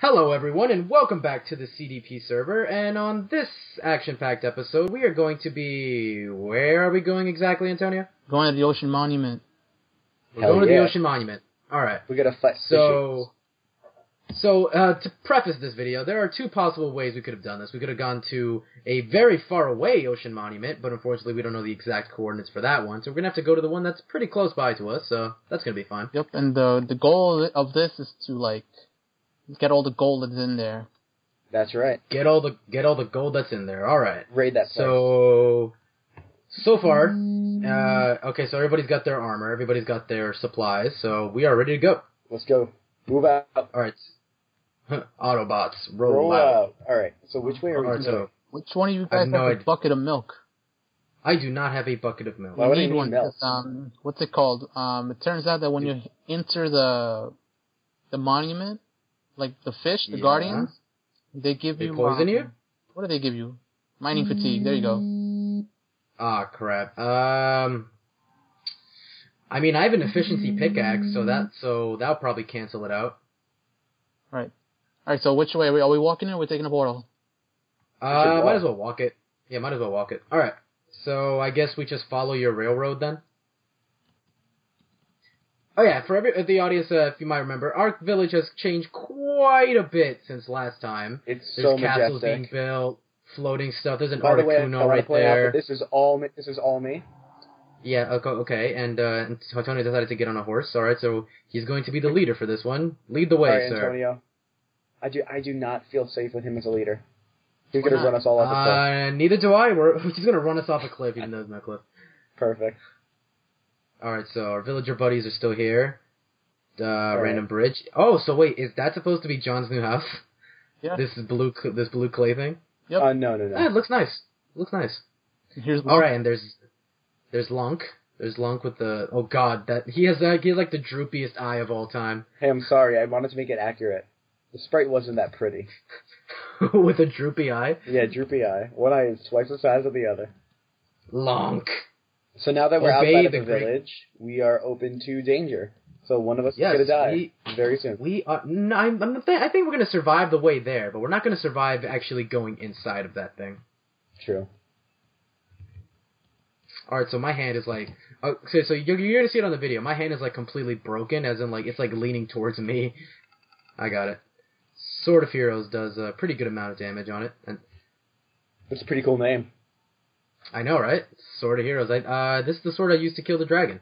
Hello, everyone, and welcome back to the CDP server. And on this action-packed episode, we are going to be. Where are we going exactly, Antonio? Going to the Ocean Monument. We're Hell going to the Ocean Monument. All right. We gotta fight. So, so uh, to preface this video, there are two possible ways we could have done this. We could have gone to a very far away ocean monument, but unfortunately, we don't know the exact coordinates for that one. So we're gonna have to go to the one that's pretty close by to us. So that's gonna be fun. Yep, and the the goal of this is to like get all the gold that's in there. That's right. Get all the get all the gold that's in there. All right. Raid that place. So, so far, uh, okay. So everybody's got their armor. Everybody's got their supplies. So we are ready to go. Let's go. Move out. All right. Autobots, roll, Roll out. out. All right. So which way are we All right. going? So Which one of you I have guys no have a bucket of milk? I do not have a bucket of milk. Why would I need need one. milk? 'cause, Um, what's it called? Um, it turns out that when you enter the the monument, like the fish, the Yeah. guardians, they give They you poison you? What do they give you? Mining fatigue. There you go. Ah, crap. Um, I mean, I have an efficiency pickaxe, so that so that'll probably cancel it out. Right. All right. So which way are we? Are we walking or are we taking a portal? Uh, might as well walk it. Yeah, might as well walk it. All right. So I guess we just follow your railroad then. Oh yeah, for every the audience, uh, if you might remember, our village has changed quite a bit since last time. It's There's so castles being built, floating stuff. There's an By the way, I Articuno want right out there. that this is all me. This is all me. Yeah, okay, okay. And, uh, and Antonio decided to get on a horse. All right, so he's going to be the leader for this one. Lead the way, right, sir. Antonio. I do. I do not feel safe with him as a leader. He's Why gonna not? run us all off the cliff. Uh, neither do I. We're, he's going to run us off a cliff, even though it's not a cliff. Perfect. All right, so our villager buddies are still here. Uh, right. random bridge. Oh, so wait, is that supposed to be John's new house? Yeah. This is blue, this blue clay thing. Yep. Uh, no, no, no. Ah, it looks nice. Looks nice. Here's All right, and there's there's Lunk. There's Lunk with the oh god that he has uh, he has like the droopiest eye of all time Hey, I'm sorry. I wanted to make it accurate. The sprite wasn't that pretty. with a droopy eye. Yeah, droopy eye. One eye is twice the size of the other. Lunk. So now that oh, we're outside of the the village, we are open to danger. So one of us Yes, is gonna die we- very soon. We are. No, I'm, I'm th- I think we're gonna survive the way there, but we're not gonna survive actually going inside of that thing. True. All right, so my hand is like, oh, so, so you're, you're gonna see it on the video. My hand is like completely broken, as in like it's like leaning towards me. I got it. Sword of Heroes does a pretty good amount of damage on it, and That's a pretty cool name. I know, right? Sword of Heroes. I uh, this is the sword I used to kill the dragon.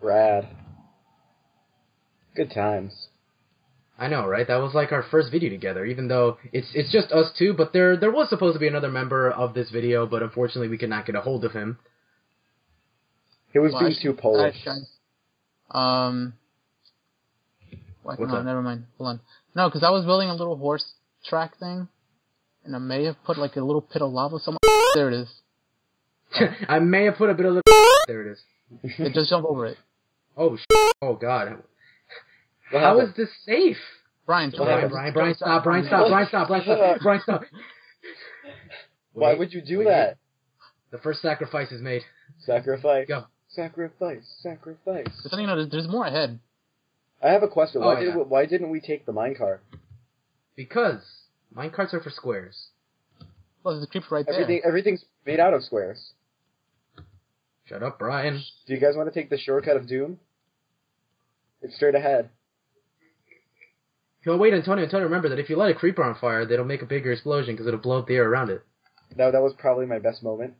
Rad. Good times. I know, right? That was like our first video together, even though it's it's just us two. But there there was supposed to be another member of this video, but unfortunately we could not get a hold of him. He was Well, being I- too Polish. Alright, guys. Um. What, What's no, up? never mind. Hold on. No, because I was building a little horse track thing, and I may have put like a little pit of lava somewhere. There it is. I may have put a bit of the there it is. It just jump over it. Oh sh- oh god. What How happened? is this safe? Brian, What Brian, happened? Brian, Brian, stop, Brian, stop, Brian, stop, Brian, stop, Brian, stop. Why Wait, would you do wait. that? The first sacrifice is made. Sacrifice. Go. Sacrifice. Sacrifice. Just so you know, there's, there's more ahead. I have a question. Oh, Why yeah. did why didn't we take the minecart? Because minecarts are for squares. Well, there's a creeper right there. Everything everything's made out of squares. Shut up, Brian. Do you guys want to take the shortcut of doom? It's straight ahead. Yo, wait, Antonio, Antonio, remember that if you light a creeper on fire, that'll make a bigger explosion because it'll blow up the air around it. No, that was probably my best moment.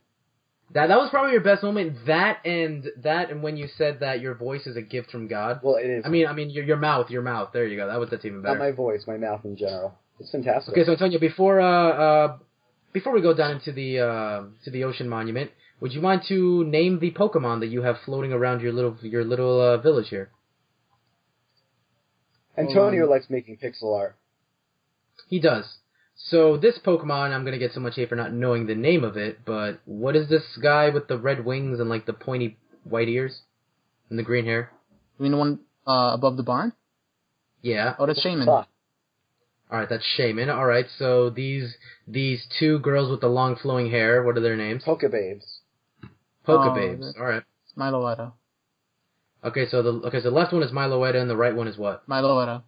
That that was probably your best moment. That and that and when you said that your voice is a gift from God. Well, it is. I mean, I mean your your mouth, your mouth. There you go. That was that's even better. not my voice, my mouth in general. It's fantastic. Okay, so Antonio, before uh uh before we go down into the uh to the ocean monument, would you mind to name the Pokemon that you have floating around your little your little uh, village here? Antonio Um, likes making pixel art. He does. So this Pokemon, I'm gonna get so much hate for not knowing the name of it, but what is this guy with the red wings and like the pointy white ears and the green hair? You mean the one uh, above the barn? Yeah. Oh, that's Shaymin. All right, that's Shaymin. All right, so these these two girls with the long flowing hair, what are their names? Pokebabes. Poke Oh, babes. the- All right. Meloetta. Okay, so the okay, so the left one is Meloetta and the right one is what? Meloetta.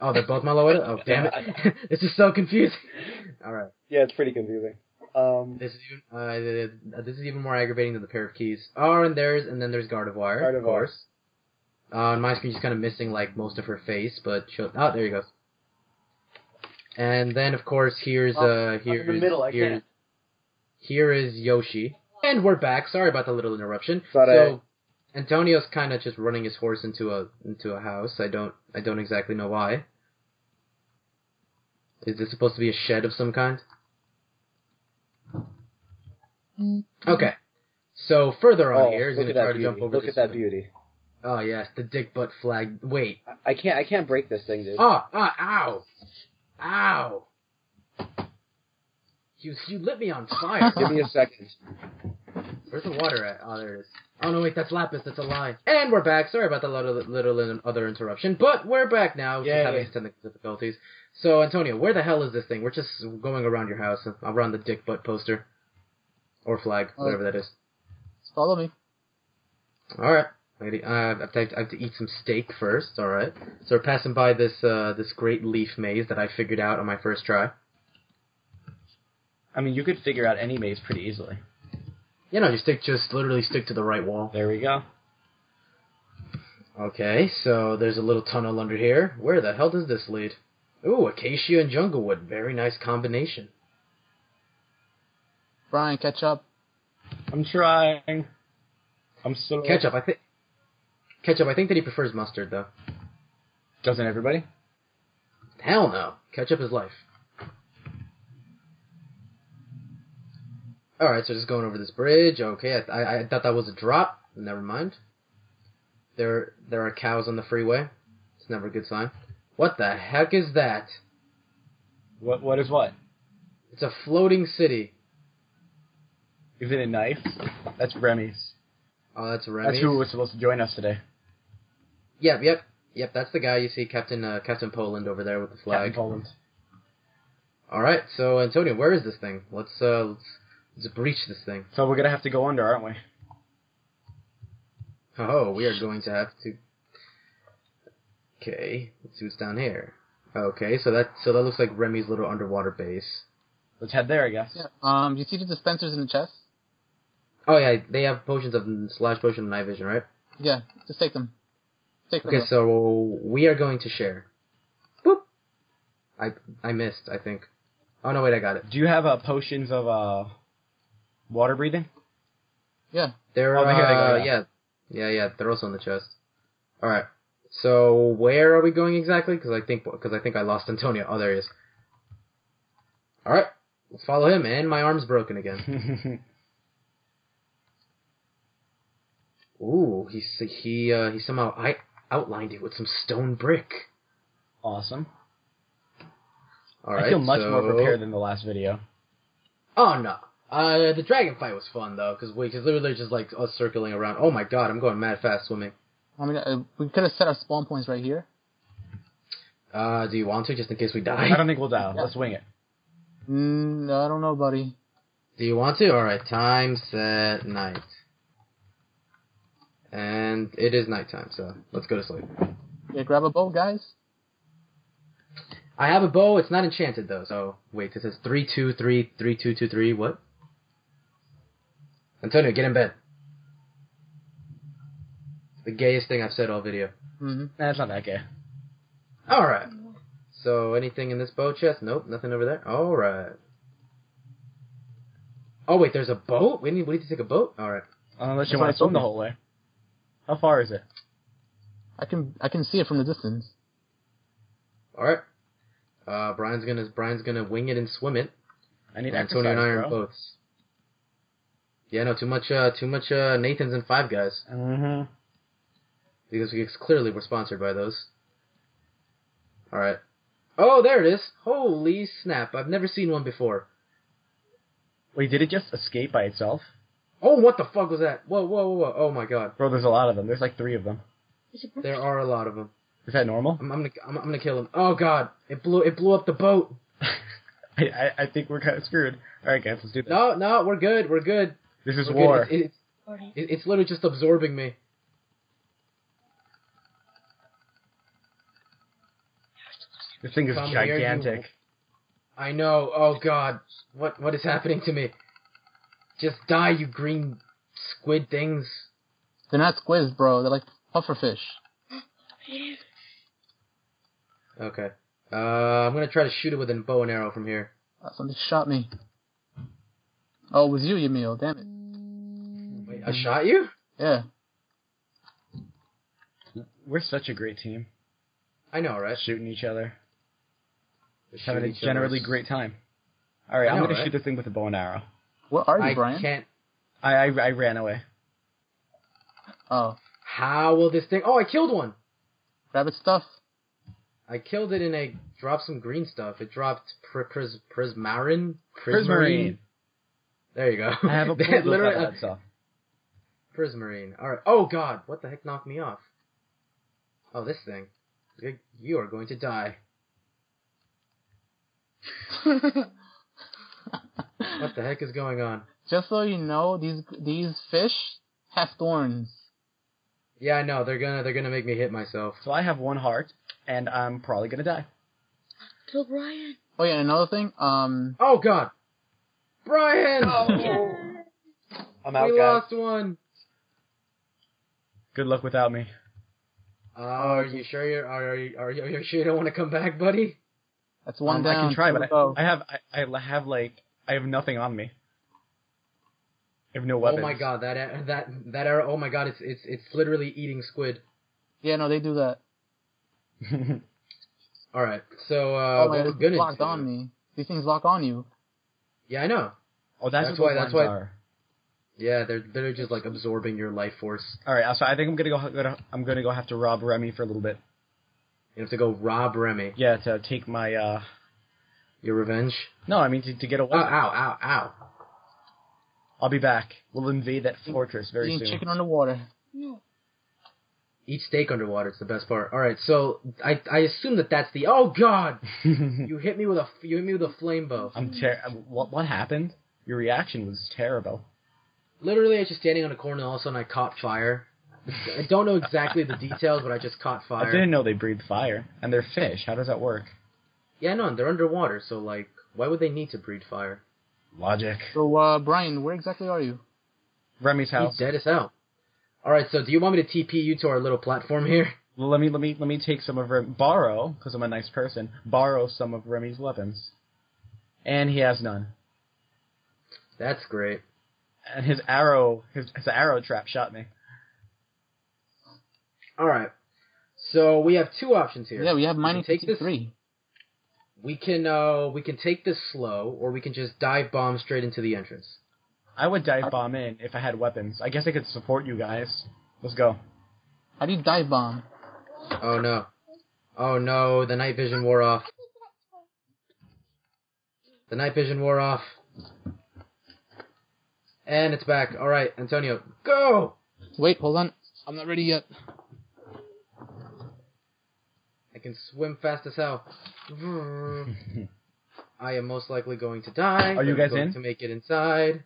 Oh, they're both Meloetta? Oh, damn it. this is so confusing. Alright. Yeah, it's pretty confusing. Um, This is even, uh, this is even more aggravating than the pair of keys. Oh, and there's, and then there's Gardevoir, of Gardevoir. course. Uh, on my screen, she's kind of missing, like, most of her face, but she'll, oh, there you go. And then, of course, here's, Oh, uh, in here's, the middle, I here's, can't. here is Yoshi. And we're back. Sorry about the little interruption. But, uh, so, Antonio's kind of just running his horse into a into a house. I don't I don't exactly know why. Is this supposed to be a shed of some kind? Okay. So further on oh, here, he's look gonna at try that to beauty. jump over Look this. at that beauty. Oh yes, the dick butt flag. Wait. I- I can't. I can't break this thing, dude. Oh, ah, ow, ow. You you lit me on fire. Give me a second. Where's the water at? Oh, there it is. Oh no, wait, that's Lapis. That's a lie. And we're back. Sorry about the little, little other interruption, but we're back now. Yay. Just having technical difficulties. So, Antonio, where the hell is this thing? We're just going around your house. Around the dick butt poster or flag, Oh. whatever that is. Follow me. All right. I uh, I have, to, I have to eat some steak first. All right. So we're passing by this uh, this great leaf maze that I figured out on my first try. I mean, you could figure out any maze pretty easily. You know, you stick just literally stick to the right wall. There we go. Okay, so there's a little tunnel under here. Where the hell does this lead? Ooh, acacia and junglewood. Very nice combination. Brian, catch up. I'm trying. I'm still Ketchup, I think. Ketchup, I think that he prefers mustard though. Doesn't everybody? Hell no. Ketchup is life. Alright, so just going over this bridge. Okay, I, I, I thought that was a drop. Never mind. There, there are cows on the freeway. It's never a good sign. What the heck is that? What? What is what? It's a floating city. Is it a knife? That's Remy's. Oh, that's Remy. That's who was supposed to join us today. Yep, yep, yep. That's the guy you see, Captain uh, Captain Poland over there with the flag. Captain Poland. All right, so Antonio, where is this thing? Let's uh, let's, let's breach this thing. So we're gonna have to go under, aren't we? Oh, we are going to have to. Okay, let's see what's down here. Okay, so that so that looks like Remy's little underwater base. Let's head there, I guess. Yeah. Um, you see the dispensers in the chest? Oh yeah, they have potions of slash potion of night vision, right? Yeah, just take them. Take them. Okay, so we are going to share. Boop. I I missed. I think. Oh no, wait, I got it. Do you have uh, potions of uh, water breathing? yeah. They're Oh, here they go, uh, yeah. yeah, yeah, yeah. They're also in the chest. All right. So where are we going exactly? Because I think because I think I lost Antonio. Oh, there he is. All right, let's follow him. And my arm's broken again. Ooh, he he uh, he somehow I outlined it with some stone brick. awesome. All right. I feel much more prepared than the last video. Oh no. Uh, the dragon fight was fun though, because we, cause literally just like us circling around. Oh my god, I'm going mad fast swimming. I mean, uh, we could have set our spawn points right here. Uh, do you want to, just in case we die? I don't think we'll die. Let's wing it. Mm, I don't know, buddy. Do you want to? Alright, time, set, night. And it is nighttime, so let's go to sleep. Yeah, grab a bow, guys. I have a bow, it's not enchanted though, so wait, this is 323 3223, what? Antonio, get in bed. The gayest thing I've said all video. Mm-hmm. Nah, it's not that gay. Alright. So anything in this bow chest? Nope, nothing over there. Alright. Oh wait, there's a boat? We need we need to take a boat? Alright. Unless That's you want to swim the whole way. How far is it? I can I can see it from the distance. Alright. Uh Brian's gonna Brian's gonna wing it and swim it. I need And Antonio and I are bro. in boats. Yeah, no, too much uh too much uh Nathan's and Five Guys. Mm-hmm. Because we clearly we're sponsored by those. Alright. Oh, there it is. Holy snap. I've never seen one before. Wait, did it just escape by itself? Oh, what the fuck was that? Whoa, whoa, whoa, whoa. Oh my god. Bro, there's a lot of them. There's like three of them. There are a lot of them. Is that normal? I'm, I'm gonna, I'm, I'm gonna kill him. Oh god, it blew, it blew up the boat. I, I, I think we're kind of screwed. All right, guys, let's do this. No, no, we're good, we're good. This is We're war. Good. It, it, it, it's literally just absorbing me. This thing is Come gigantic. I know. Oh God, what what is happening to me? Just die, you green squid things. They're not squids, bro. They're like pufferfish. Okay. Uh, I'm gonna try to shoot it with a bow and arrow from here. Uh, something shot me. Oh, it was you, Yamil. Oh, damn it. Wait, I shot you? Yeah. We're such a great team. I know, right? Shooting each other. Shoot Having a generally other's- great time. Alright, I I'm know, gonna right? shoot this thing with a bow and arrow. What are you, I Brian? can't. I, I, I ran away. Oh, How will this thing? Oh, I killed one. rabbit stuff. I killed it and I dropped some green stuff. It dropped pr- pris- prismarin. Prismarine. There you go. I have a That pool literally out of that stuff. prismarine. All right. Oh God, what the heck knocked me off? Oh, this thing. You- You are going to die. What the heck is going on? Just so you know, these these fish have thorns. Yeah, I know. They're gonna they're gonna make me hit myself. So I have one heart, and I'm probably gonna die. Kill Brian. Oh yeah, another thing. Um, Oh God, Brian! I'm out, we lost one. Good luck without me. Uh, are you sure you're are you, are you, are you sure you don't want to come back, buddy? that's one Um, down. I can try, but I. I have I, I have like I have nothing on me. I have no weapons. Oh my God, that a- that that arrow. Oh my God, it's it's it's literally eating squid. yeah, no, they do that. All right, so uh, oh my what god, we're gonna locked do? on me. These things lock on you. Yeah, I know. Oh, that's, That's what why- that's why- are. Yeah, they're they're just like absorbing your life force. All right, so I think I'm gonna go. Gonna, I'm gonna go have to rob Remy for a little bit. You have to go rob Remy. Yeah, to take my. uh Your revenge. No, I mean to, to get away. Ow, weapon. ow, ow, ow. I'll be back. We'll invade that fortress very Eating soon. chicken underwater. No. Eat steak underwater. It's the best part. All right, so I I assume that that's the. Oh God! You hit me with a you hit me with a flame bow. I'm ter- What what happened? Your reaction was terrible. Literally, I was just standing on a corner, and all of a sudden I caught fire. I don't know exactly the details, but I just caught fire. I didn't know they breathe fire, and they're fish. How does that work? Yeah, no, they're underwater, so like, why would they need to breathe fire? Logic. So, uh, Brian, where exactly are you? Remy's He's house. dead as hell. All right, so do you want me to TP you to our little platform here? Well, let me let me let me take some of Rem- borrow because I'm a nice person. Borrow some of Remy's weapons, and he has none. That's great. And his arrow, his, his arrow trap shot me. All right, so we have two options here. Yeah, we have mining take this- 53. We can uh we can take this slow, or we can just dive bomb straight into the entrance. I would dive bomb in if I had weapons. I guess I could support you guys. Let's go. How do you dive bomb? Oh no, oh no, the night vision wore off. The night vision wore off. And it's back. All right, Antonio, go! Wait, hold on. I'm not ready yet. I can swim fast as hell. I am most likely going to die. Are you I'm guys going in? To make it inside.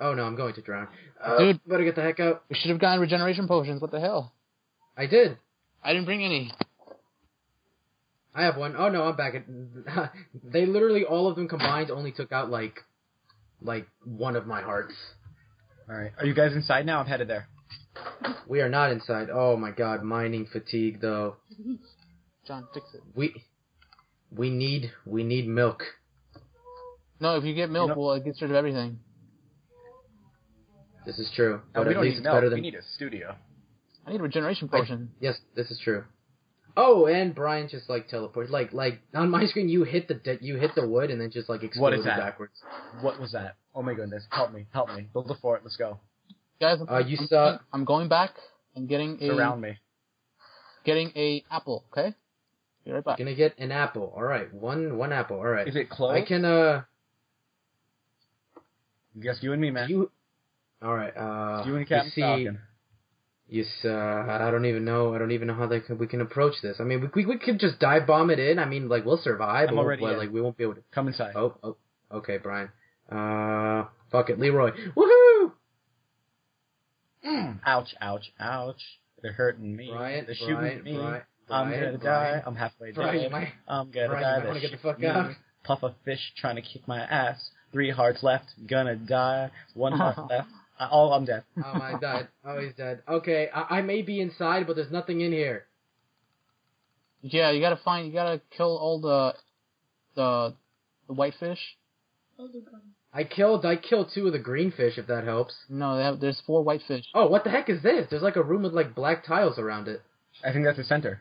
Oh no, I'm going to drown. Uh, Dude. better get the heck out. We should have gotten regeneration potions. What the hell? I did. I didn't bring any. I have one. Oh no, I'm back. At, they literally all of them combined only took out like, like one of my hearts. All right. Are you guys inside now? I'm headed there. We are not inside. Oh my god, mining fatigue though. John, fix it. We, we need we need milk. No, if you get milk, You know- well, uh, it gets rid of everything. This is true, No, but we at don't least need it's milk. better than We need a studio. I need a regeneration potion. Yes, this is true. Oh, and Brian just like teleported. Like like on my screen, you hit the de- you hit the wood and then just like What exploded is that? backwards. What was that? Oh my goodness! Help me! Help me! Build a fort. Let's go. Guys, Uh, you I'm, saw- I'm going back and getting a Surround me. getting a apple. Okay, be right back. Gonna get an apple. All right, one one apple. All right. Is it close? I can uh Guess you and me, man. you. All right. Uh, you and Captain you see, Falcon. Yes, uh, I don't even know. I don't even know how they could, we can approach this. I mean, we, we we could just dive bomb it in. I mean, like we'll survive. I'm but, already but, in. like we won't be able to. Come inside. Oh, oh, okay, Brian. Uh, fuck it, Leroy. Woohoo! Ouch! Ouch! Ouch! They're hurting me. Brian, They're shooting Brian, me. Brian. I'm Brian, gonna Brian. die. I'm halfway Brian, dead. you might- I'm gonna Brian, you die. might wanna This get the fuck shit out. me. Puff of fish trying to kick my ass. Three hearts left. Gonna die. One heart left. Uh, oh, I'm dead. Oh my god. Oh, he's dead. Okay, I, I may be inside, but there's nothing in here. Yeah, you gotta find. You gotta kill all the the the whitefish. Elder. I killed I killed two of the green fish, if that helps. No, they have, there's four whitefish. Oh, what the heck is this? There's like a room with like black tiles around it. I think that's the center.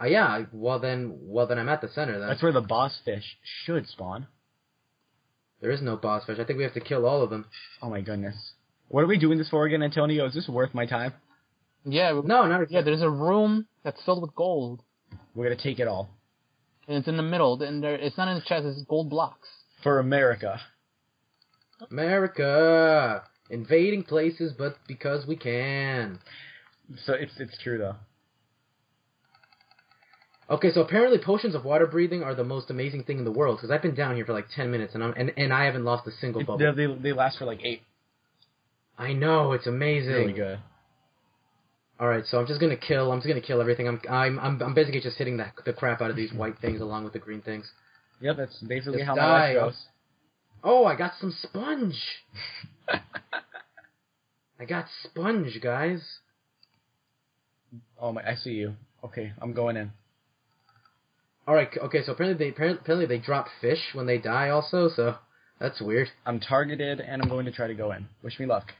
Oh yeah. Well then, well then I'm at the center then. That's where the boss fish should spawn. There is no boss fish. I think we have to kill all of them. Oh my goodness. What are we doing this for again, Antonio? Is this worth my time? Yeah, we- No, not yeah. There's a room that's filled with gold, We're gonna take it all. and it's in the middle. And there, it's not in the chest. It's gold blocks. For America. America invading places, but because we can. So it's it's true though. Okay, so apparently potions of water breathing are the most amazing thing in the world because I've been down here for like ten minutes and I'm and, and I haven't lost a single bubble. they, they, they last for like eight. I know it's amazing. Really good. All right, so I'm just gonna kill. I'm just gonna kill everything. I'm I'm I'm, I'm basically just hitting the the crap out of these white things along with the green things. Yep, that's basically Just how die. my life goes. Oh, I got some sponge. I got sponge, guys. oh my, I see you. Okay, I'm going in. All right, okay. So apparently they apparently, apparently they drop fish when they die also. So that's weird. I'm targeted, and I'm going to try to go in. Wish me luck.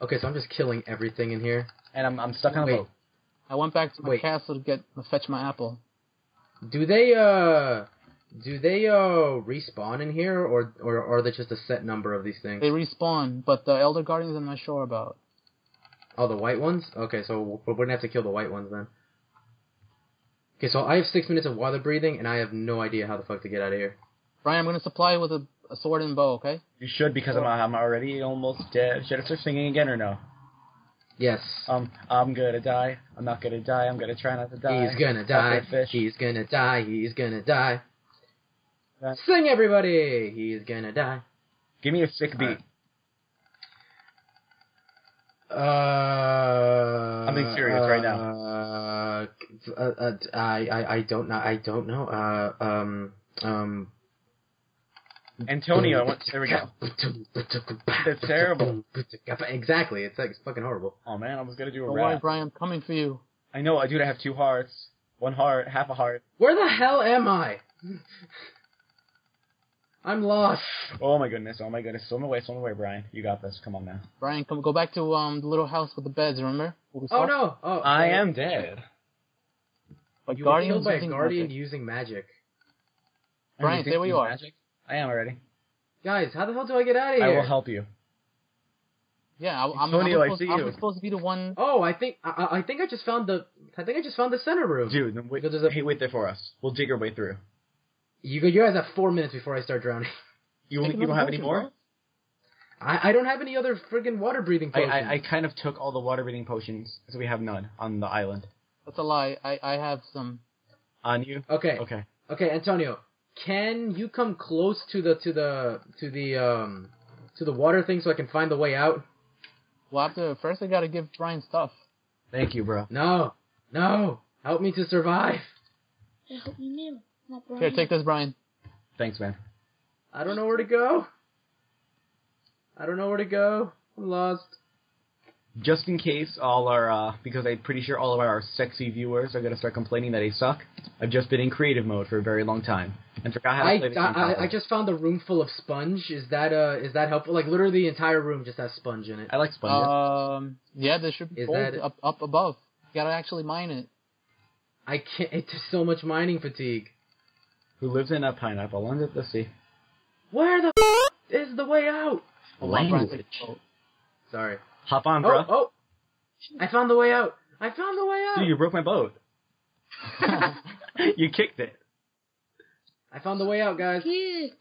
Okay, so I'm just killing everything in here. And I'm I'm stuck on a boat. I went back to my Wait. castle to get to fetch my apple. Do they uh do they uh respawn in here or or, or are they just a set number of these things? They respawn, but the Elder Guardians I'm not sure about. Oh, the white ones? Okay, so we're gonna have to kill the white ones then. Okay, so I have six minutes of water breathing, and I have no idea how the fuck to get out of here. Brian, I'm gonna supply you with a, a sword and bow. Okay. You should because I'm I'm already almost dead. Should I start singing again or no? Yes. Um, I'm gonna die. I'm not gonna die. I'm gonna try not to die. He's gonna die. Fish. He's gonna die. He's gonna die. Sing everybody! He's gonna die. Give me a sick beat. Alright. Uh, I'm being serious right now. Uh, uh, uh, I, I, I don't know. I don't know. Uh, um, um. Antonio, I want, there we go. That's terrible. Exactly. It's like it's fucking horrible. Oh man, I was gonna do a Don't worry. Brian. I'm coming for you. I know, I do. I have two hearts. One heart, half a heart. Where the hell am I? I'm lost. Oh my goodness. Oh my goodness. Swim away, swim away, Brian. You got this. Come on now. Brian, come go back to um the little house with the beds. Remember? What we saw? Oh no! Oh, I oh. am dead. But You were guardians killed by a using guardian magic. using magic. Brian, you stay think where you are. Magic? I am already. Guys, how the hell do I get out of here? I will help you. Yeah, I, I'm, Antonio, I I'm, supposed, see I'm you. supposed to be the one. Oh, I think I, I- I think I just found the I think I just found the center room. Dude, wait, a- hey, wait there for us. We'll dig our way through. You you guys have four minutes before I start drowning. You, Take you don't have any more? I, I don't have any other friggin' water breathing I, potions. I, I kind of took all the water breathing potions, so we have none on the island. That's a lie. I, I have some. On you? okay, Okay. okay, Antonio, can you come close to the to the to the um to the water thing so I can find the way out? Well, have to, first I gotta give Brian stuff. Thank you, bro. No, no, help me to survive. Hey, help me now. Not Brian. Here, take this, Brian. Thanks, man. I don't know where to go. I don't know where to go. I'm lost. Just in case all our, uh, because I'm pretty sure all of our sexy viewers are going to start complaining that they suck, I've just been in creative mode for a very long time and forgot how to I, play the game I, I properly. just found a room full of sponge. Is that uh is that helpful? Like literally the entire room just has sponge in it. I like sponge. Um, yeah, there should be Is that- up up above. You gotta actually mine it. I can't. It's just so much mining fatigue. Who lives in a pineapple under the sea? Where the f- is the way out? Hold on, Brian, take Language. the boat. Sorry. Hop on, Oh, bro. oh! I found the way out. I found the way out. Dude, you broke my boat. you kicked it. I found the way out, guys. Kick.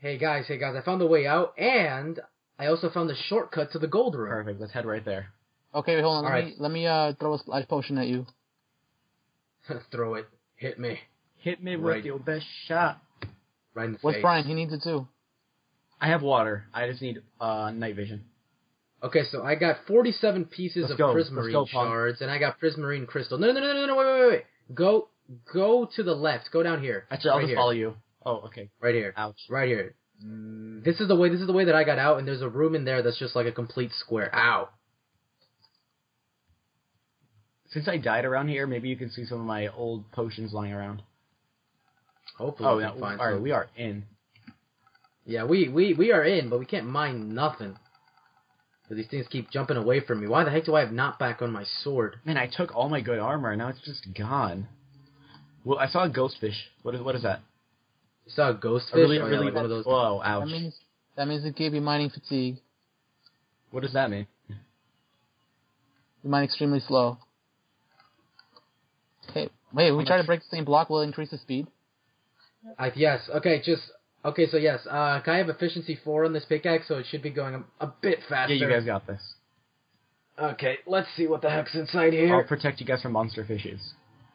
Hey guys, hey guys, I found the way out, and I also found the shortcut to the gold room. Perfect. Let's head right there. Okay, wait, hold on. Let All me let me uh throw a splash potion at you. Throw it. Hit me. Hit me with your best shot. Right in the What's face. Brian? He needs it too. I have water. I just need uh, night vision. Okay, so I got 47 pieces Let's of go. Prismarine go, shards, and I got prismarine crystal. No, no, no, no, no, wait, wait, wait, wait. Go, go to the left. Go down here. Actually, I'll right just here. follow you. Oh, okay. Right here. Ouch. Right here. Mm, This is the way. This is the way that I got out, and there's a room in there that's just like a complete square. Ow. Since I died around here, maybe you can see some of my old potions lying around. Hopefully, Oh, we yeah. can find All right, we are in. Yeah, we, we we are in, but we can't mine nothing. 'Cause these things keep jumping away from me. Why the heck do I have not back on my sword? Man, I took all my good armor, and now it's just gone. Well, I saw a ghost fish. What is what is that? You saw a ghost A fish? really, Oh, yeah, really like one of those. Whoa, That ouch. means that means it gave you mining fatigue. What does that mean? You mine extremely slow. Okay, wait. We try to break the same block. Will it increase the speed? I, yes. Okay. Just okay. So yes. Uh, can I have efficiency four on this pickaxe? So it should be going a, a bit faster. Yeah, you guys got this. Okay. Let's see what the heck's inside here. I'll protect you guys from monster fishes.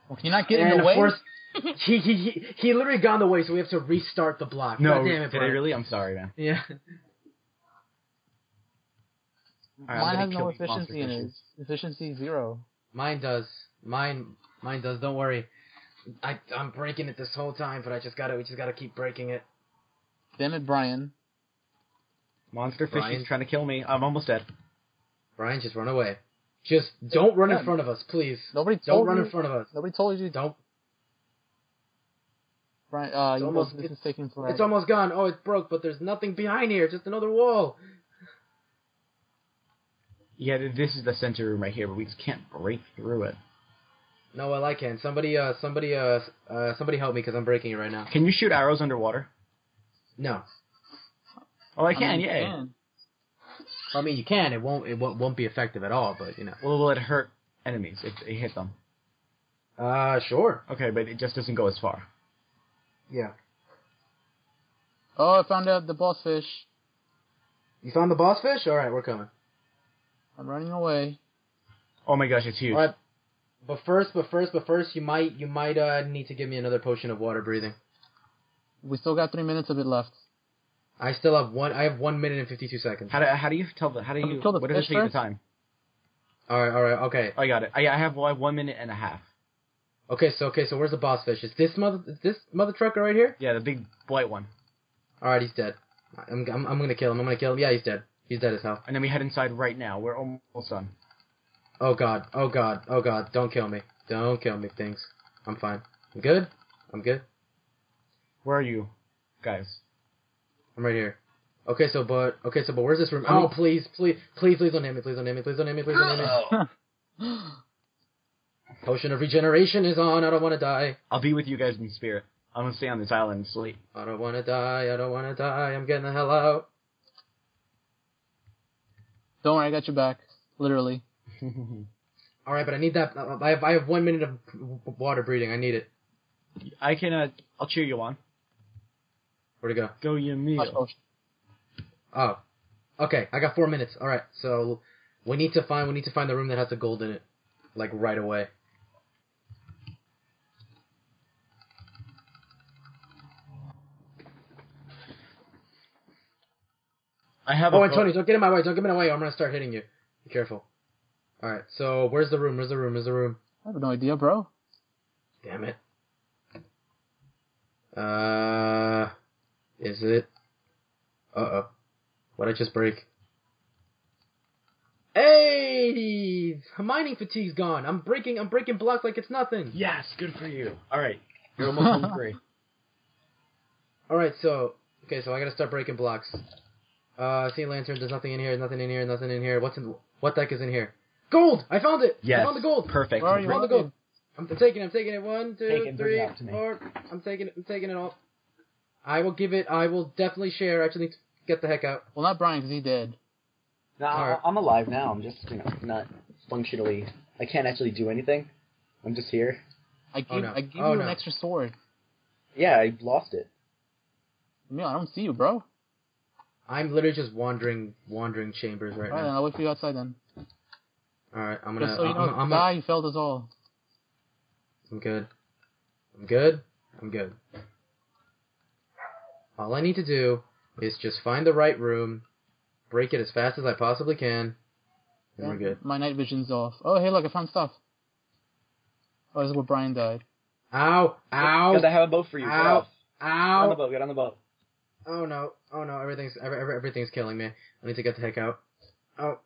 Well, can you not get in the way? course, he, he he he literally got in the way, so we have to restart the block. No, God damn it, did I really? I'm sorry, man. Yeah. All right, I'm Mine has no kill these monster efficiency in it. Efficiency zero. Mine does. Mine mine does. Don't worry. I I'm breaking it this whole time, but I just gotta we just gotta keep breaking it. Damn it, Brian. Monster Brian. fishes trying to kill me. I'm almost dead. Brian, just run away. Just don't run in front of us, please. Nobody Don't run you. in front of us. Nobody told you. Don't. Brian, uh, you almost- this it's- is taking forever. It's almost gone. Oh, it broke, but there's nothing behind here. Just another wall. Yeah, this is the center room right here, but we just can't break through it. No, well I can. Somebody, uh, somebody, uh, uh, somebody help me because I'm breaking it right now. Can you shoot arrows underwater? No. Oh, I I can. mean, yeah. can. I mean, you can. It won't. It won't, won't be effective at all. But you know. Well, will it hurt enemies if it hit them? Uh, sure. Okay, but it just doesn't go as far. Yeah. Oh, I found out the boss fish. You found the boss fish? All right, we're coming. I'm running away. Oh my gosh, it's huge. All right. But first, but first, but first, you might, you might, uh, need to give me another potion of water breathing. We still got three minutes of it left. I still have one. I have one minute and fifty-two seconds. How do how do you tell the how do you kill the what does it take the time? All right, all right, okay, I got it. I, I have one, one minute and a half. okay. So, okay, so where's the boss fish? Is this mother, is this mother trucker right here? Yeah, the big white one. All right, he's dead. I'm, I'm, I'm gonna kill him. I'm gonna kill him. Yeah, he's dead. He's dead as hell. And then we head inside right now. We're almost done. Oh god. Oh god. Oh god. Don't kill me. Don't kill me, things. I'm fine. I'm good. I'm good. Where are you, guys? I'm right here. Okay, so but okay, so but where's this room? Oh, oh please, please, please, please don't hit me. Please don't hit me. Please don't hit me. Please don't hit me. Potion of regeneration is on. I don't want to die. I'll be with you guys in spirit. I'm gonna stay on this island and sleep. I don't want to die. I don't want to die. I'm getting the hell out. Don't worry, I got your back. Literally. All right, but I need that. I have I have one minute of water breathing. I need it. I can. Uh, I'll cheer you on. Where to go? Go you Hush, meal. Oh, okay. I got four minutes. All right, so we need to find we need to find the room that has the gold in it, like right away. I have. Oh, a Antonio, don't get in my way. Don't get in my way. or I'm gonna start hitting you. Be careful. All right. So where's the room? Where's the room? Where's the room? I have no idea, bro. Damn it. Uh, is it? Uh oh. What'd I just break? Hey, mining fatigue's gone. I'm breaking. I'm breaking blocks like it's nothing. Yes, good for you. All right, you're almost home free. All right. So okay. So I gotta start breaking blocks. Uh, sea lantern. There's nothing in here. Nothing in here. Nothing in here. What's in? What the heck is in here? Gold. I found it. Yes, I found the gold. Perfect. Where are you? I found the gold. I'm taking it. I'm taking it. One, two, it, bring three, it out to me. four. I'm taking it. I'm taking it all. I will give it. I will definitely share. I actually need to get the heck out. Well, not Brian, because he did. No, Alright. I'm alive now. I'm just, you know, not functionally. I can't actually do anything. I'm just here. I gave, Oh, no. I gave Oh, you no. an extra sword. Yeah, I lost it. Emil, I don't see you, bro. I'm literally just wandering, wandering chambers right Alright, then now. I'll wait for you outside then. All right, I'm gonna. Just so you I'm, know, I'm, I'm, die, you failed us all. I'm good. I'm good. I'm good. All I need to do is just find the right room, break it as fast as I possibly can. And we're good. My night vision's off. Oh, hey, look, I found stuff. Oh, this is where Brian died. Ow! Ow! Because I have a boat for you. Get Ow. off. Get on the Ow! boat. Get on the boat. Oh no! Oh no! Everything's every, every- everything's killing me. I need to get the heck out. Oh!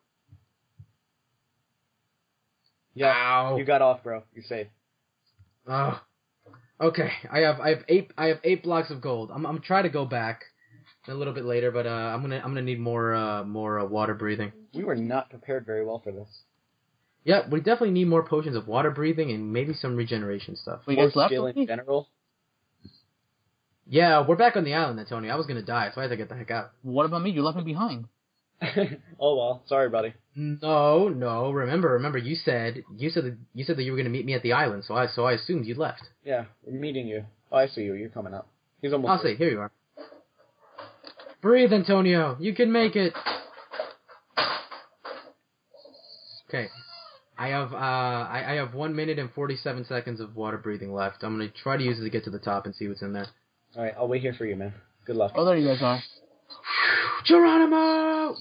Yeah. Ow! You got off, bro. You're safe. Oh. Okay, I have I have eight I have eight blocks of gold. I'm I'm trying to go back a little bit later, but uh, I'm gonna I'm gonna need more uh more uh, water breathing. We were not prepared very well for this. Yeah, we definitely need more potions of water breathing and maybe some regeneration stuff. Wait, you More guys left skill already? in general. Yeah, we're back on the island, Tony. I was gonna die, so I had to get the heck out. What about me? You left me behind. oh well. Sorry, buddy. No, no. Remember, remember. You said you said that you said that you were gonna meet me at the island, so I so I assumed you left. Yeah, we're meeting you. Oh, I see you. You're coming up. He's almost. I'll say, here you are. Breathe, Antonio. You can make it. Okay. I have uh I, I have one minute and forty seven seconds of water breathing left. I'm gonna try to use it to get to the top and see what's in there. All right, I'll wait here for you, man. Good luck. Oh, there you guys are. Geronimo!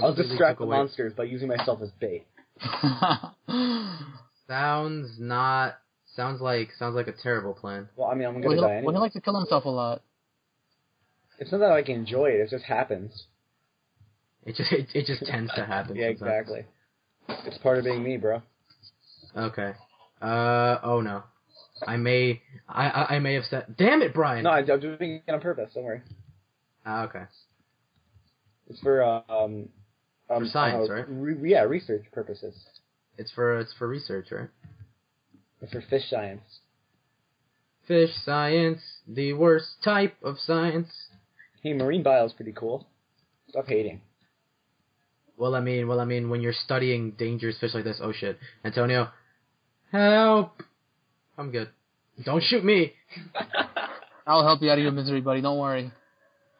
I'll distract the away- monsters by using myself as bait. Sounds not sounds like sounds like a terrible plan. Well, I mean, I'm gonna well, he, die well, anyway. he likes to kill himself a lot. It's not that I can enjoy it. It just happens. It just it, it just tends to happen. Yeah, sometimes. exactly. It's part of being me, bro. Okay. Uh oh no. I may I I, I may have said damn it, Brian. No, I, I'm doing it on purpose. Don't worry. Ah, okay. It's for um, um For science, uh, right? Re- yeah, research purposes. It's for it's for research, right? It's for fish science. Fish science, the worst type of science. Hey, marine bio is pretty cool. Stop hating. Well, I mean, well, I mean, when you're studying dangerous fish like this, oh shit, Antonio, help! I'm good. Don't shoot me. I'll help you out of your misery, buddy. Don't worry.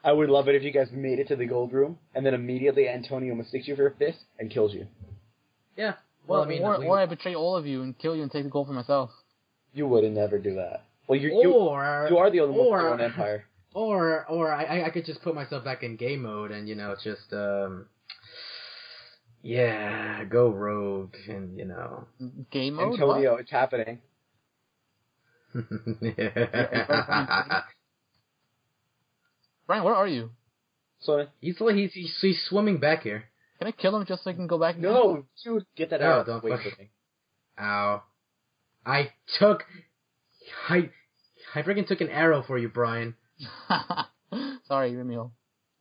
I would love it if you guys made it to the gold room and then immediately Antonio mistakes you for a fish and kills you. Yeah. Well, or, I mean, or, we- or I betray all of you and kill you and take the gold for myself. You would never do that. Well, you you, or you are the only one or on Empire. or or I I- I could just put myself back in game mode and you know just um. Yeah, go rogue and you know. Game mode? Antonio, it's happening. Brian, where are you? So he's like he's, he's he's swimming back here. Can I kill him just so I can go back? again? no, dude, get that No, out. don't Wait fuck- for me. Ow. I took I I freaking took an arrow for you, Brian. Sorry, Emil.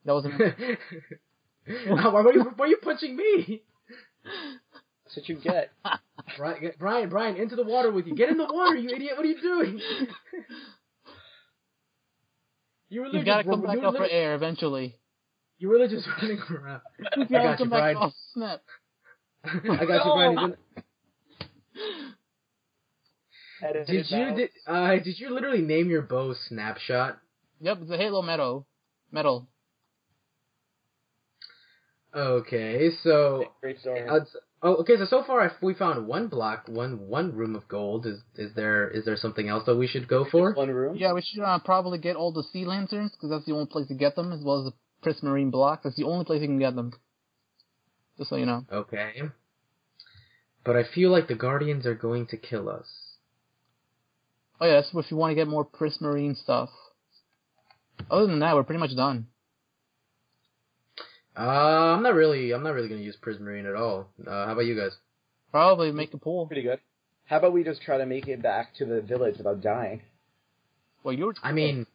That wasn't. why, why, are you, why are you punching me? That's what you get. Brian, Brian, Brian, into the water with you. Get in the water, you idiot. What are you doing? You were you literally gotta come back up for air eventually. You were literally just running around. You I gotta got you, Brian. off. Snap. I got you, Brian. He's in- Edited Did you did uh did you literally name your bow Snapshot? Yep, it's a Halo medal. Medal. Okay, so Great story. uh, oh okay, so so far we found one block, one one room of gold. Is is there is there something else that we should go for? One room. Yeah, we should uh, probably get all the sea lanterns because that's the only place to get them, as well as the prismarine block. That's the only place you can get them. Just so you know. Okay. But I feel like the guardians are going to kill us. Oh yeah, that's if you want to get more prismarine stuff. Other than that, we're pretty much done. Uh, I'm not really I'm not really gonna use Prismarine at all. Uh, how about you guys? Probably make a pool. Pretty good. How about we just try to make it back to the village without dying? Well, you're. I mean,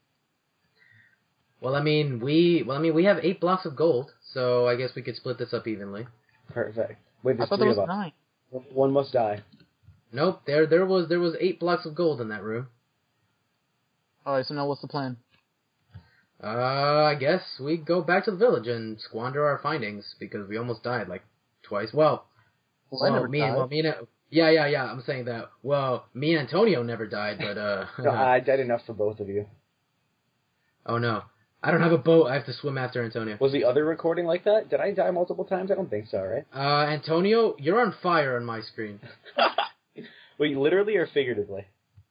well, I mean, we, well, I mean, we have eight blocks of gold, so I guess we could split this up evenly. Perfect. Wait, I there's thought there was nine. One must die. Nope, there, there was, there was eight blocks of gold in that room. All right, so now what's the plan? Uh, I guess we go back to the village and squander our findings because we almost died like twice. Well, Well, I well, never me, died. well, me and, yeah, yeah, yeah. I'm saying that. Well, me and Antonio never died, but uh, No, I died enough for both of you. oh no, I don't have a boat. I have to swim after Antonio. Was the other recording like that? Did I die multiple times? I don't think so, right? Uh, Antonio, you're on fire on my screen. Wait, literally or figuratively?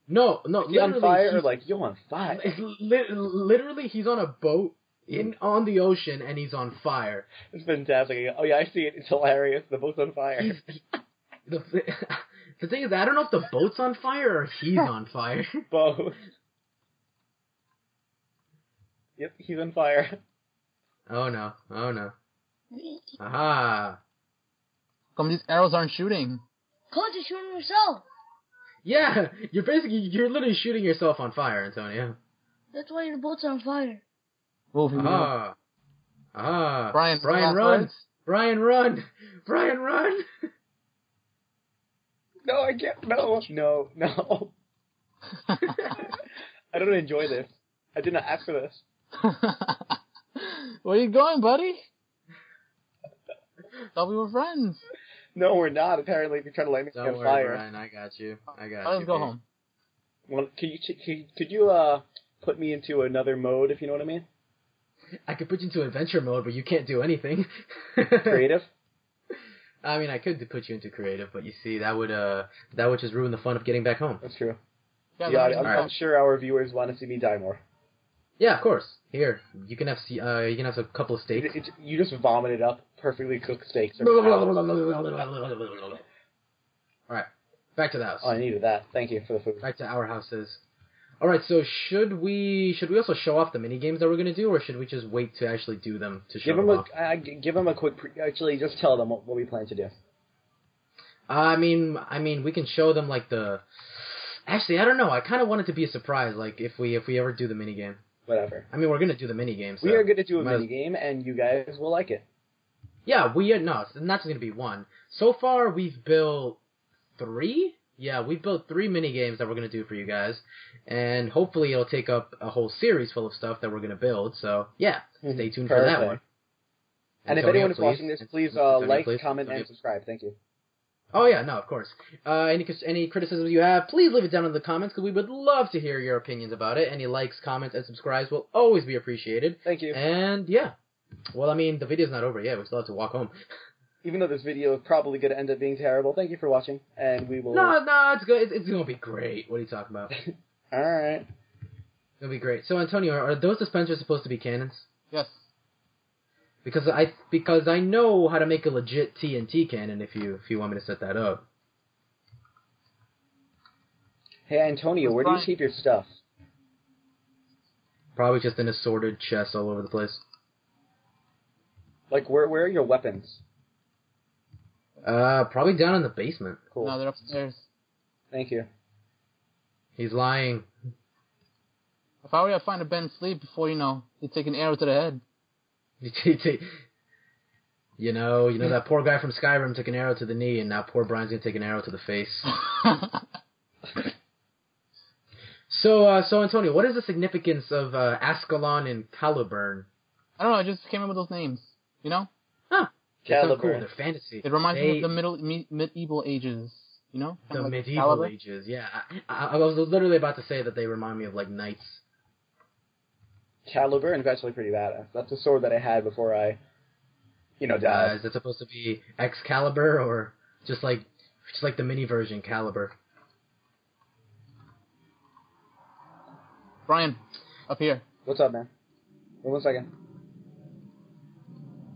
No, no, Is he on literally, fire or like you on fire? It's li- literally, he's on a boat in on the ocean and he's on fire. It's fantastic. Oh yeah, I see it. It's hilarious. The boat's on fire. He's, the the thing is, I don't know if the boat's on fire or he's on fire. Both. Yep, he's on fire. Oh no! Oh no! Aha! Come these arrows aren't shooting. Cause you're shooting yourself. Yeah, you're basically you're literally shooting yourself on fire, Antonio. That's why your boat's on fire. Wolf, here we. Ah. Ah. Brian, Brian, last run! words? Brian, run! Brian, run! No, I can't. No, no, no. I don't enjoy this. I did not ask for this. Where you going, buddy? Thought we were friends. No, we're not. Apparently, if you're trying to light me Don't on worry, fire. Brian. I got you. I got Let's you. go babe. home. Well, could you could, could you uh put me into another mode if you know what I mean? I could put you into adventure mode, but you can't do anything. Creative. I mean, I could put you into creative, but you see, that would uh, that would just ruin the fun of getting back home. That's true. Yeah, Yeah, I'm, me I'm sure our viewers want to see me die more. Yeah, of course. Here, you can have uh, you can have a couple of It, steaks. it, you just vomited up perfectly cooked steaks. All right, back to the house. Oh, I needed that. Thank you for the food. Back to our houses. All right, so should we should we also show off the mini games that we're gonna do, or should we just wait to actually do them to show Give them them off? a uh, g- give them a quick. Pre- actually, just tell them what, what we plan to do. I mean, I mean, we can show them like the. Actually, I don't know. I kind of want it to be a surprise, like if we if we ever do the mini game. Whatever. I mean, we're gonna do the mini game. So. we are going to do a mini game, and you guys will like it. Yeah, we are no, it's not just gonna be one. So far, we've built three. Yeah, we've built three mini games that we're gonna do for you guys, and hopefully it'll take up a whole series full of stuff that we're gonna build. So yeah, stay tuned for that one. And if Antonio, anyone is watching this, please Antonio, uh, like, please. comment, Antonio. and subscribe. Thank you. Oh yeah, no, of course. Uh, any any criticisms you have, please leave it down in the comments because we would love to hear your opinions about it. Any likes, comments, and subscribes will always be appreciated. Thank you. And yeah, well, I mean, the video's not over yet. We still have to walk home. Even though this video is probably going to end up being terrible, thank you for watching, and we will. No, no, it's good. It's, it's gonna be great. What are you talking about? All right. It'll be great. So, Antonio, are those dispensers supposed to be cannons? Yes. Because I because I know how to make a legit TNT cannon. If you if you want me to set that up. Hey, Antonio, where do you keep your stuff? Probably just in assorted chests all over the place. Like, where where are your weapons? Uh, probably down in the basement. Cool. No, they're upstairs. Thank you. He's lying. If I were to find a Ben Sleep before, you know, he'd take an arrow to the head. you know, you know that poor guy from Skyrim took an arrow to the knee, and now poor Brian's gonna take an arrow to the face. So, uh, so Antonio, what is the significance of uh, Ascalon and Caliburn? I don't know, I just came up with those names. You know? Huh? They sound cool. Caliburn. They're fantasy. It reminds me of the middle me, medieval ages. You know? the Kinda like medieval Excalibur. ages. Yeah, I, I, I was literally about to say that they remind me of like knights. Caliber is actually pretty badass. That's the sword that I had before I, you know, Uh, died. is that supposed to be Excalibur or just like just like the mini version Caliber? Brian, up here. What's up, man? Wait one second.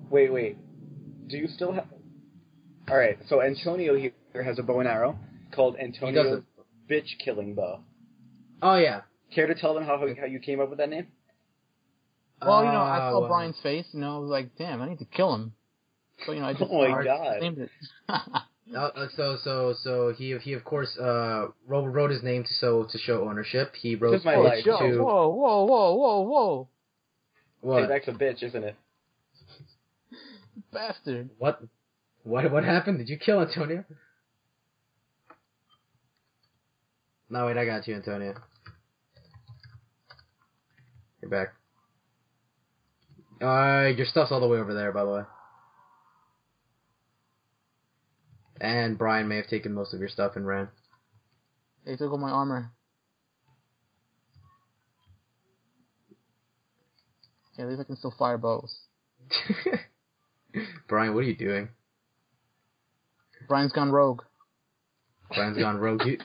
Wait, wait. Do you still have? All right. So Antonio here has a bow and arrow called He Antonio's bitch killing bow. Oh yeah. Care to tell them how how you came up with that name? Well, you know, I Uh, saw well, Brian's face, and I was like, damn, I need to kill him. So, you know, I just Oh my God. named it. Uh, uh, so so so he he of course uh wrote, wrote his name to so to show ownership. He wrote my life. To whoa, whoa, whoa, whoa, whoa. what Payback's a bitch, isn't it? Bastard. what what what happened? Did you kill Antonio? No wait, I got you, Antonio. You're back. Uh, your stuff's all the way over there, by the way. And Brian may have taken most of your stuff and ran. They took all my armor. Yeah, at least I can still fire bows. Brian, what are you doing? Brian's gone rogue. Brian's gone rogue. Do,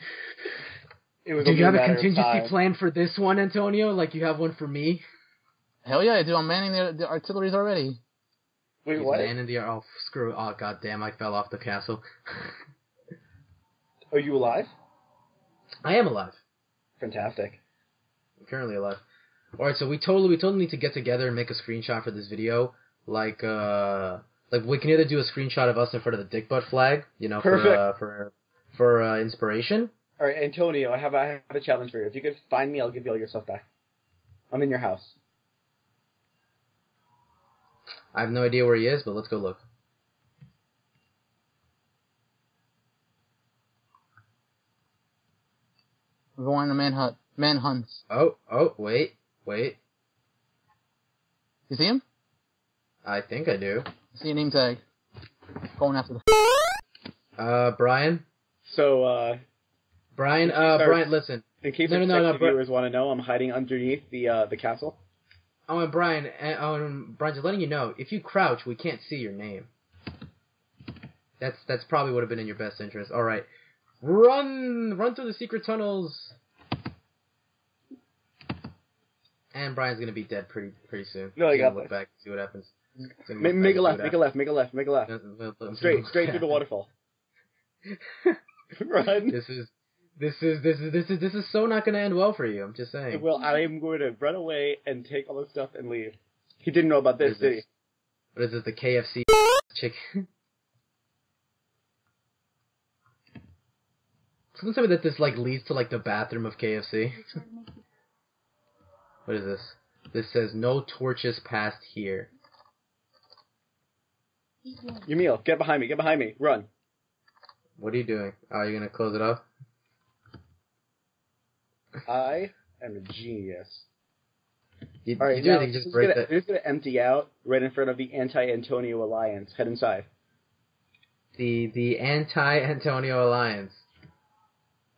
It was do you have a contingency time. plan for this one, Antonio? Like you have one for me? Hell yeah, dude! I'm manning the, the artilleries already. Wait, He's what? man in the oh screw oh god damn I fell off the castle. Are you alive? I am alive. Fantastic. I'm currently alive. Alright, so we totally we totally need to get together and make a screenshot for this video. Like uh like we can either do a screenshot of us in front of the dick butt flag, you know, for uh, for for uh, inspiration. All right, Antonio, I have I have a challenge for you. If you could find me, I'll give you all your stuff back. I'm in your house. I have no idea where he is, but let's go look. We're going to manhunt. Manhunts. Oh, oh, wait, wait. You see him? I think I do. I see a name tag. Going after the. Uh, Brian, So, uh, Brian, uh, start- Brian, listen. in case No, our no, no, no, viewers want to know, I'm hiding underneath the uh, the castle. Oh, and Brian, uh, oh, and Brian, just letting you know, if you crouch, we can't see your name. That's that's probably would have been in your best interest. All right, run, run through the secret tunnels. And Brian's gonna be dead pretty pretty soon. No, I He's got look this. back, see what happens. He's gonna Ma- make a left, make a left, make a left, make a left. Straight, straight through the waterfall. Run. This is this is this is this is this is so not gonna end well for you. I'm just saying. Well, I am going to run away and take all the stuff and leave. He didn't know about this, is did this? What is this? The KFC chicken? Someone tell me that this like leads to like the bathroom of KFC. What is this? This says no torches passed here. Yamil, get behind me, get behind me, run. What are you doing? Are you're gonna close it off? I am a genius. You, All right, you now just break gonna, that. gonna empty out right in front of the anti-Antonio alliance. Head inside, The the anti Antonio alliance.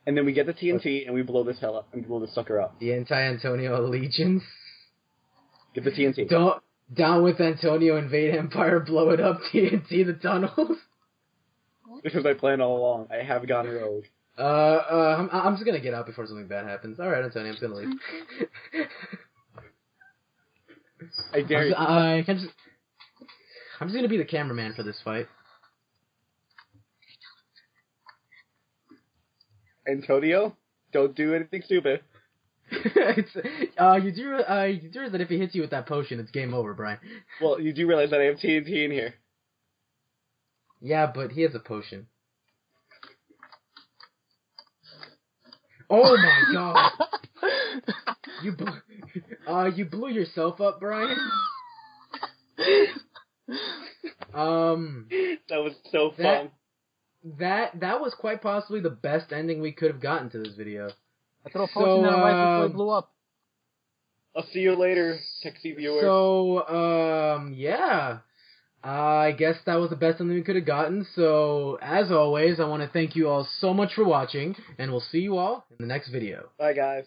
and then we get the TNT and we blow this hell up and blow this sucker up. The anti Antonio allegiance. Get the TNT. Don't down with Antonio, invade Empire, blow it up, TNT the tunnels. Because I planned all along. I have gone rogue. Uh, uh, I'm, I'm just gonna get out before something bad happens. All right, Antonio, I'm just gonna leave. I I'm dare just, I can just, I'm just gonna be the cameraman for this fight. Antonio. Don't do anything stupid. It's, uh, you do, uh, you do realize that if he hits you with that potion, it's game over, Brian. Well, you do realize that I have TNT in here. Yeah, but he has a potion. Oh my god! You blew, uh, you blew yourself up, Brian. Um, That was so That- fun. that that was quite possibly the best ending we could have gotten to this video. I threw a potion so, at her right before it uh, blew up. I'll see you later, sexy viewer. So, um, yeah. Uh, I guess that was the best thing we could have gotten. So, as always, I want to thank you all so much for watching, and we'll see you all in the next video. Bye, guys.